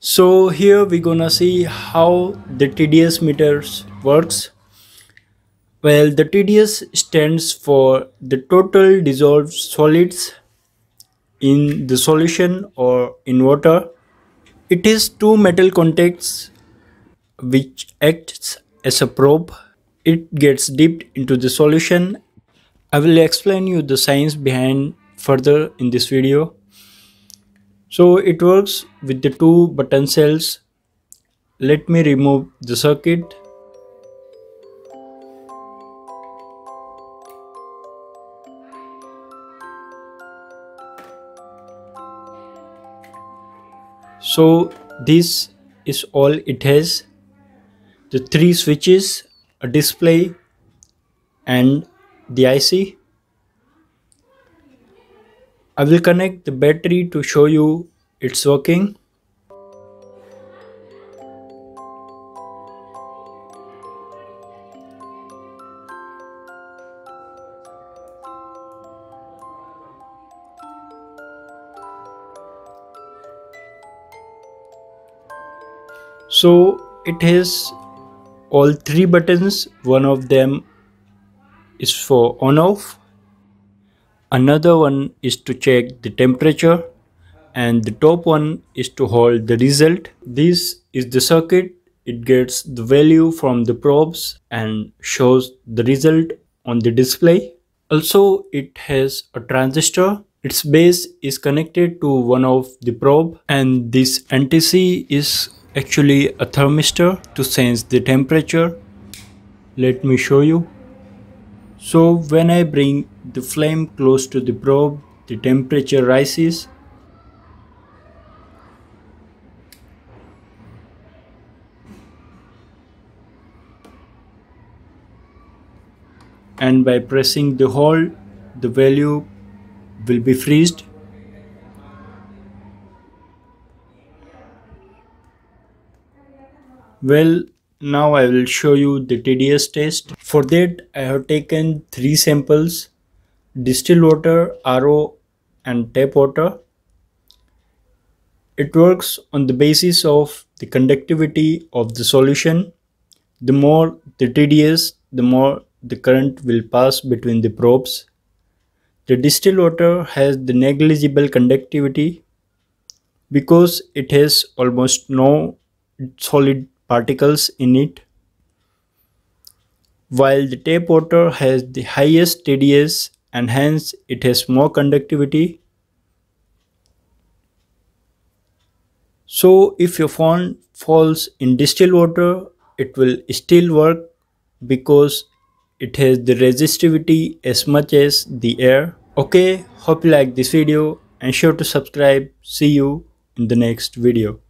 so here we're gonna see how the TDS meters works. Well the TDS stands for the total dissolved solids in the solution or in water it is two metal contacts which acts as a probe. It gets dipped into the solution. I will explain you the science behind further in this video so it works with the two button cells. Let me remove the circuit. So this is all it has. The three switches, a display and the IC. I will connect the battery to show you it's working. So it has all three buttons, one of them is for on off Another one is to check the temperature and the top one is to hold the result. This is the circuit. It gets the value from the probes and shows the result on the display. Also, it has a transistor. Its base is connected to one of the probe and this NTC is actually a thermistor to sense the temperature. Let me show you. So when I bring the flame close to the probe, the temperature rises. And by pressing the hold, the value will be freezed. Well, now I will show you the TDS test. For that I have taken three samples distilled water, RO and tap water. It works on the basis of the conductivity of the solution. The more the TDS, the more the current will pass between the probes. The distilled water has the negligible conductivity because it has almost no solid particles in it while the tap water has the highest TDS and hence it has more conductivity. So if your phone falls in distilled water it will still work because it has the resistivity as much as the air. Okay, hope you like this video and sure to subscribe. See you in the next video.